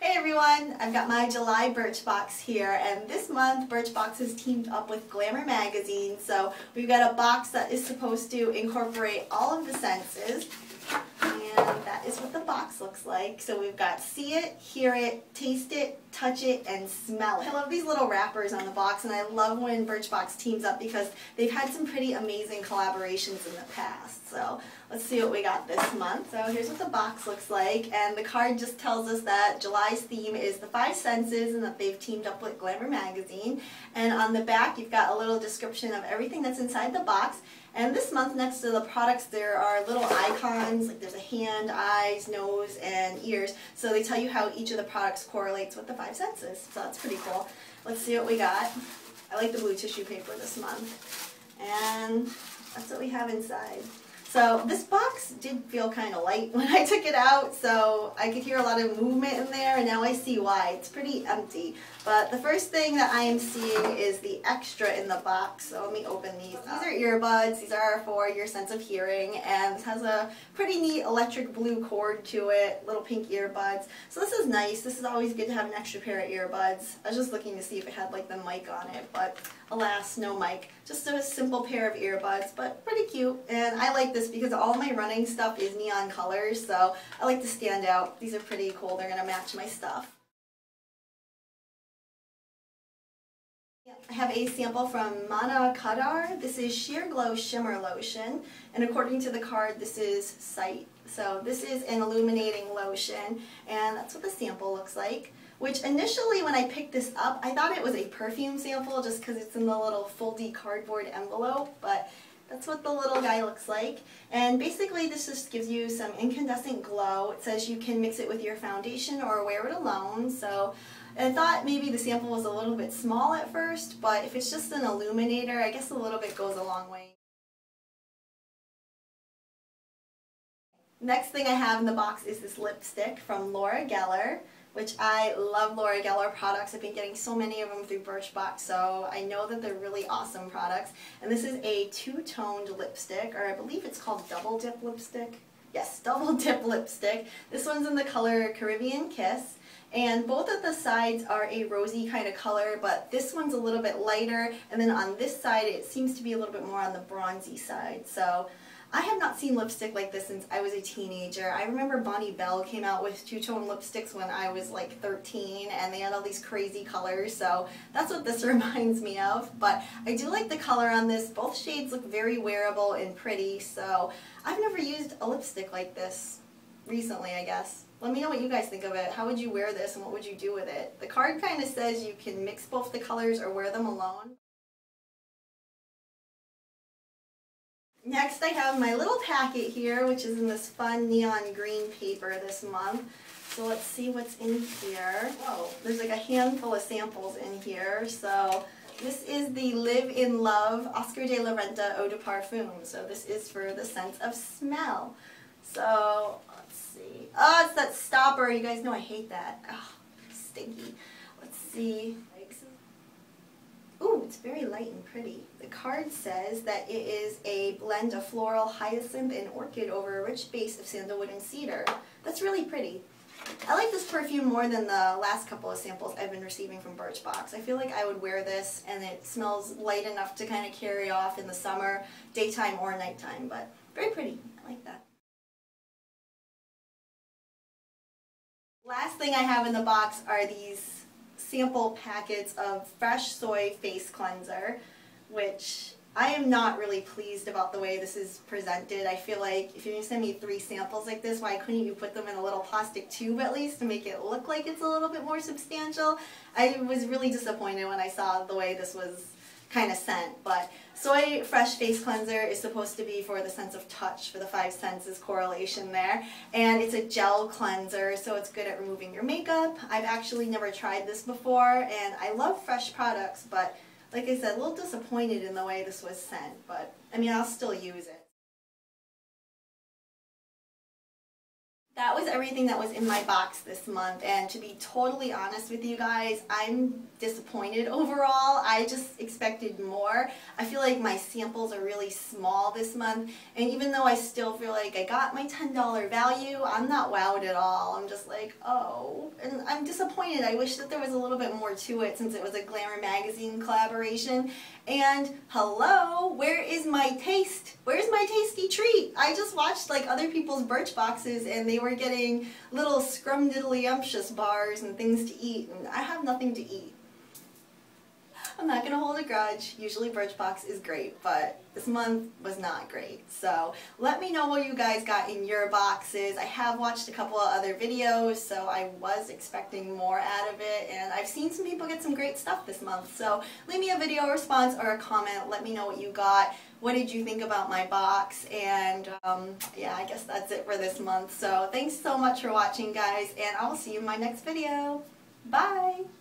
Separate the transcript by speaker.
Speaker 1: Hey everyone, I've got my July Birchbox here and this month Birchbox has teamed up with Glamour Magazine so we've got a box that is supposed to incorporate all of the senses that is what the box looks like. So we've got see it, hear it, taste it, touch it, and smell it. I love these little wrappers on the box and I love when Birchbox teams up because they've had some pretty amazing collaborations in the past. So let's see what we got this month. So here's what the box looks like and the card just tells us that July's theme is the five senses and that they've teamed up with Glamour Magazine. And on the back you've got a little description of everything that's inside the box and this month, next to the products, there are little icons, like there's a hand, eyes, nose, and ears. So they tell you how each of the products correlates with the five senses. So that's pretty cool. Let's see what we got. I like the blue tissue paper this month. And that's what we have inside. So this box did feel kind of light when I took it out, so I could hear a lot of movement in there, and now I see why. It's pretty empty. But the first thing that I am seeing is the extra in the box, so let me open these These are earbuds. These are for your sense of hearing, and this has a pretty neat electric blue cord to it, little pink earbuds. So this is nice. This is always good to have an extra pair of earbuds. I was just looking to see if it had like the mic on it, but alas, no mic. Just a simple pair of earbuds, but pretty cute. And I like this because all my running stuff is neon colors, so I like to stand out. These are pretty cool. They're going to match my stuff. I have a sample from Manna Kadar. This is Sheer Glo Shimmer Lotion, and according to the card, this is Sight. So this is an illuminating lotion, and that's what the sample looks like. Which initially, when I picked this up, I thought it was a perfume sample just because it's in the little foldy cardboard envelope, but that's what the little guy looks like. And basically this just gives you some incandescent glow. It says you can mix it with your foundation or wear it alone. So I thought maybe the sample was a little bit small at first, but if it's just an illuminator, I guess a little bit goes a long way. Next thing I have in the box is this lipstick from Laura Geller which I love Laura Geller products. I've been getting so many of them through Birchbox, so I know that they're really awesome products. And this is a two-toned lipstick, or I believe it's called Double Dip Lipstick. Yes, Double Dip Lipstick. This one's in the color Caribbean Kiss. And both of the sides are a rosy kind of color, but this one's a little bit lighter, and then on this side it seems to be a little bit more on the bronzy side. So I have not seen lipstick like this since I was a teenager. I remember Bonnie Bell came out with two-tone lipsticks when I was like 13 and they had all these crazy colors so that's what this reminds me of. But I do like the color on this. Both shades look very wearable and pretty so I've never used a lipstick like this recently I guess. Let me know what you guys think of it. How would you wear this and what would you do with it? The card kind of says you can mix both the colors or wear them alone. Next I have my little packet here, which is in this fun neon green paper this month. So let's see what's in here. Whoa, there's like a handful of samples in here. So this is the Live in Love Oscar de la Renta Eau de Parfum. So this is for the sense of smell. So let's see. Oh, it's that stopper. You guys know I hate that. Oh, stinky. Let's see. Very light and pretty. The card says that it is a blend of floral, hyacinth, and orchid over a rich base of sandalwood and cedar. That's really pretty. I like this perfume more than the last couple of samples I've been receiving from Birchbox. I feel like I would wear this and it smells light enough to kind of carry off in the summer, daytime or nighttime, but very pretty. I like that. Last thing I have in the box are these sample packets of fresh soy face cleanser, which I am not really pleased about the way this is presented. I feel like if you're going to send me three samples like this, why couldn't you put them in a little plastic tube at least to make it look like it's a little bit more substantial? I was really disappointed when I saw the way this was kind of scent. But Soy Fresh Face Cleanser is supposed to be for the sense of touch, for the five senses correlation there. And it's a gel cleanser, so it's good at removing your makeup. I've actually never tried this before, and I love fresh products, but like I said, a little disappointed in the way this was sent. But, I mean, I'll still use it. That was everything that was in my box this month and to be totally honest with you guys I'm disappointed overall. I just expected more. I feel like my samples are really small this month and even though I still feel like I got my $10 value I'm not wowed at all. I'm just like oh. And I'm disappointed. I wish that there was a little bit more to it since it was a Glamour magazine collaboration. And hello where is my taste where's my tasty treat I just watched like other people's Birchboxes and they were getting little scrumdiddlyumptious bars and things to eat, and I have nothing to eat. I'm not going to hold a grudge. Usually Birchbox is great, but this month was not great. So let me know what you guys got in your boxes. I have watched a couple of other videos, so I was expecting more out of it, and I've seen some people get some great stuff this month. So leave me a video response or a comment. Let me know what you got. What did you think about my box? And um, yeah, I guess that's it for this month. So thanks so much for watching, guys, and I will see you in my next video. Bye!